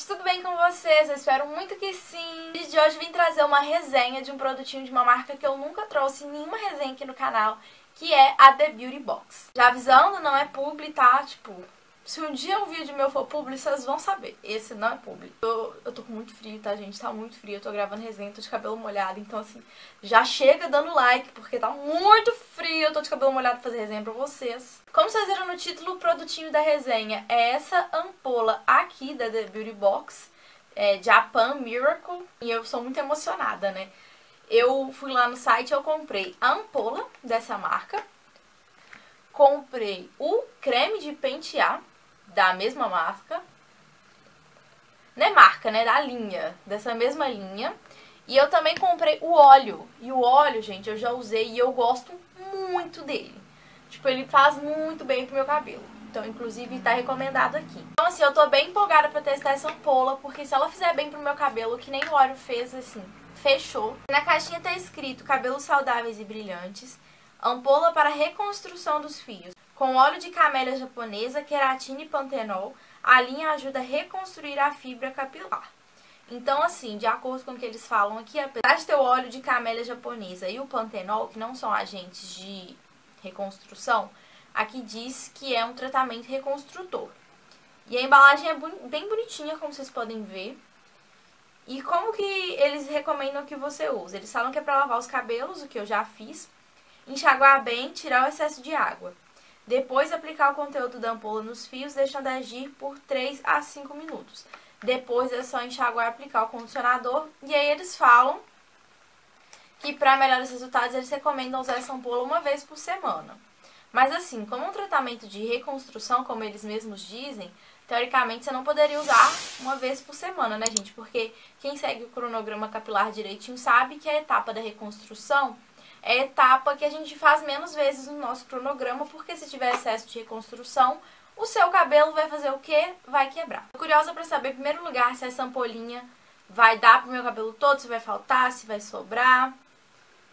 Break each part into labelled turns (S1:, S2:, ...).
S1: gente, tudo bem com vocês? Eu espero muito que sim! No vídeo de hoje vim trazer uma resenha de um produtinho de uma marca que eu nunca trouxe nenhuma resenha aqui no canal, que é a The Beauty Box. Já avisando, não é publi, tá? Tipo, se um dia um vídeo meu for publi, vocês vão saber. Esse não é publi. Eu, eu tô com muito frio, tá, gente? Tá muito frio. Eu tô gravando resenha, tô de cabelo molhado. Então, assim, já chega dando like, porque tá muito frio. Eu tô de cabelo molhado pra fazer resenha pra vocês. Como vocês viram no título, o produtinho da resenha é essa ampola aqui da The Beauty Box. É Japan Miracle. E eu sou muito emocionada, né? Eu fui lá no site eu comprei a ampola dessa marca. Comprei o creme de pentear da mesma marca. Não é marca, né? Da linha. Dessa mesma linha. E eu também comprei o óleo. E o óleo, gente, eu já usei e eu gosto muito dele. Tipo, ele faz muito bem pro meu cabelo. Então, inclusive, tá recomendado aqui. Então, assim, eu tô bem empolgada pra testar essa ampola, porque se ela fizer bem pro meu cabelo, que nem o óleo fez, assim, fechou. Na caixinha tá escrito cabelos saudáveis e brilhantes, ampola para reconstrução dos fios. Com óleo de camélia japonesa, queratina e pantenol, a linha ajuda a reconstruir a fibra capilar. Então, assim, de acordo com o que eles falam aqui, apesar de ter o óleo de camélia japonesa e o pantenol, que não são agentes de reconstrução, aqui diz que é um tratamento reconstrutor. E a embalagem é bem bonitinha, como vocês podem ver. E como que eles recomendam que você use? Eles falam que é para lavar os cabelos, o que eu já fiz, enxaguar bem, tirar o excesso de água. Depois, aplicar o conteúdo da ampola nos fios, deixando agir por 3 a 5 minutos. Depois é só enxaguar e aplicar o condicionador. E aí eles falam que para melhores resultados eles recomendam usar essa ampola uma vez por semana. Mas assim, como um tratamento de reconstrução, como eles mesmos dizem, teoricamente você não poderia usar uma vez por semana, né, gente? Porque quem segue o cronograma capilar direitinho sabe que a etapa da reconstrução é a etapa que a gente faz menos vezes no nosso cronograma, porque se tiver excesso de reconstrução, o seu cabelo vai fazer o quê? Vai quebrar. Tô curiosa para saber, em primeiro lugar, se essa ampolinha vai dar pro meu cabelo todo, se vai faltar, se vai sobrar.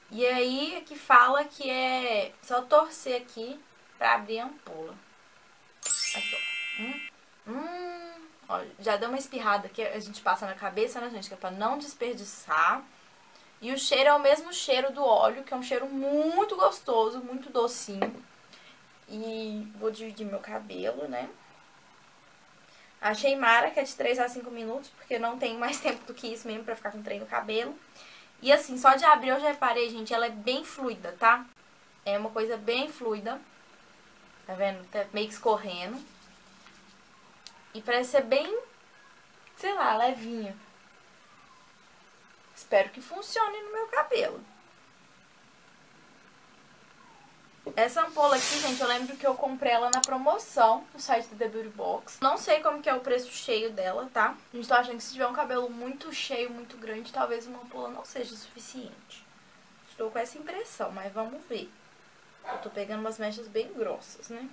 S1: E aí que fala que é só torcer aqui pra abrir a ampola. Aqui, ó. Hum, hum. Ó, já deu uma espirrada que a gente passa na cabeça, né, gente? Que é pra não desperdiçar. E o cheiro é o mesmo cheiro do óleo, que é um cheiro muito gostoso, muito docinho. E vou dividir meu cabelo, né? Achei mara, que é de 3 a 5 minutos, porque não tem mais tempo do que isso mesmo pra ficar com trem no cabelo. E assim, só de abrir eu já reparei, gente, ela é bem fluida, tá? É uma coisa bem fluida. Tá vendo? Tá meio que escorrendo. E parece ser bem, sei lá, levinha. Espero que funcione no meu cabelo. Essa ampola aqui, gente, eu lembro que eu comprei ela na promoção no site da The Beauty Box. Não sei como que é o preço cheio dela, tá? A gente tá achando que se tiver um cabelo muito cheio, muito grande, talvez uma ampola não seja suficiente. Estou com essa impressão, mas vamos ver. Eu tô pegando umas mechas bem grossas, né?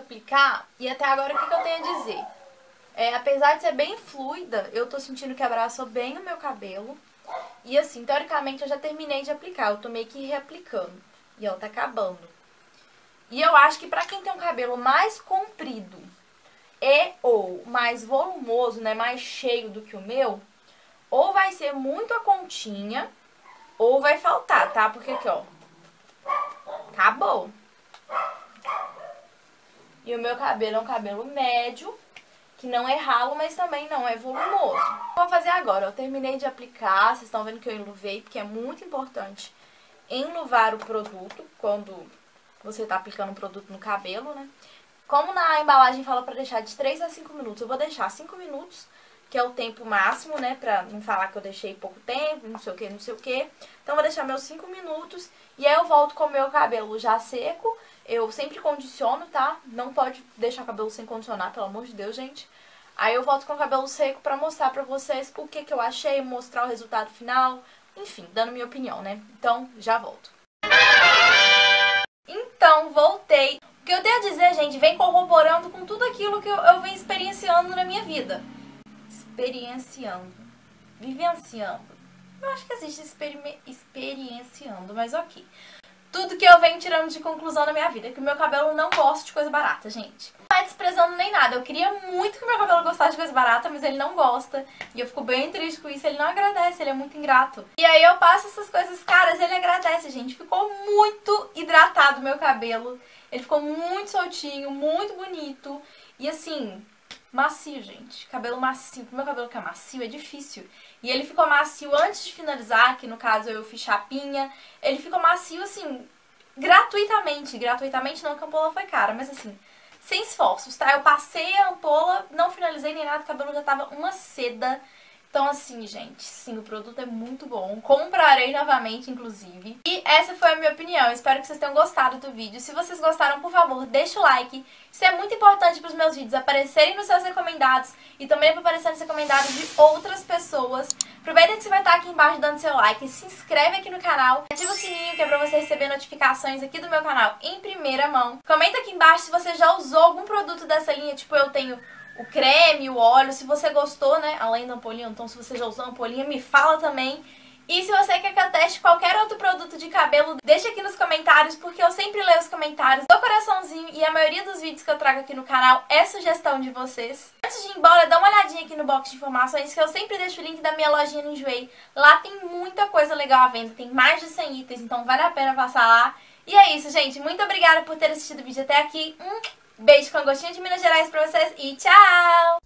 S1: Aplicar e até agora o que, que eu tenho a dizer? É, apesar de ser bem fluida, eu tô sentindo que abraçou bem o meu cabelo. E assim, teoricamente eu já terminei de aplicar, eu tô meio que reaplicando. E ó, tá acabando. E eu acho que pra quem tem um cabelo mais comprido e ou mais volumoso, né, mais cheio do que o meu, ou vai ser muito a continha, ou vai faltar, tá? Porque aqui, ó, acabou. E o meu cabelo é um cabelo médio, que não é ralo, mas também não é volumoso. Vou fazer agora, eu terminei de aplicar, vocês estão vendo que eu enluvei, porque é muito importante enluvar o produto quando você tá aplicando o produto no cabelo, né? Como na embalagem fala pra deixar de 3 a 5 minutos, eu vou deixar 5 minutos, que é o tempo máximo, né? Pra não falar que eu deixei pouco tempo, não sei o que, não sei o que. Então, vou deixar meus 5 minutos e aí eu volto com o meu cabelo já seco eu sempre condiciono, tá? Não pode deixar o cabelo sem condicionar, pelo amor de Deus, gente. Aí eu volto com o cabelo seco pra mostrar pra vocês o que, que eu achei, mostrar o resultado final. Enfim, dando minha opinião, né? Então, já volto. Então, voltei. O que eu tenho a aquilo que eu, eu venho experienciando na minha vida. Experienciando. Vivenciando. Eu acho que existe experienciando, mas ok tudo que eu venho tirando de conclusão na minha vida, é que o meu cabelo não gosta de coisa barata, gente. Não é desprezando nem nada, eu queria muito que o meu cabelo gostasse de coisa barata, mas ele não gosta. E eu fico bem triste com isso, ele não agradece, ele é muito ingrato. E aí eu passo essas coisas caras, ele agradece, gente. Ficou muito hidratado o meu cabelo, ele ficou muito soltinho, muito bonito. E assim, macio, gente. Cabelo macio. O meu cabelo que é macio é difícil. E ele ficou macio antes de finalizar, que no caso eu fiz chapinha. Ele ficou macio, assim, gratuitamente. Gratuitamente não, que a ampola foi cara, mas assim, sem esforços, tá? Eu passei a ampola, não finalizei nem nada, o cabelo já tava uma seda então, assim, gente, sim, o produto é muito bom. Comprarei novamente, inclusive. E essa foi a minha opinião. Espero que vocês tenham gostado do vídeo. Se vocês gostaram, por favor, deixa o like. Isso é muito importante para os meus vídeos aparecerem nos seus recomendados e também para aparecer nos recomendados de outras pessoas. Aproveita que você vai estar aqui embaixo dando seu like, se inscreve aqui no canal, ativa o sininho que é para você receber notificações aqui do meu canal em primeira mão. Comenta aqui embaixo se você já usou algum produto dessa linha, tipo eu tenho o creme, o óleo, se você gostou, né? Além da ampolinha, então se você já usou a ampolinha, me fala também. E se você quer que eu teste qualquer outro produto de cabelo, deixa aqui nos comentários, porque eu sempre leio os comentários, dou coraçãozinho e a maioria dos vídeos que eu trago aqui no canal é sugestão de vocês. Antes de ir embora, dá uma olhadinha aqui no box de informações, que eu sempre deixo o link da minha lojinha no Enjoei. Lá tem muita coisa legal à venda, tem mais de 100 itens, então vale a pena passar lá. E é isso, gente. Muito obrigada por ter assistido o vídeo até aqui. Um Beijo com gostinho de Minas Gerais pra vocês e tchau!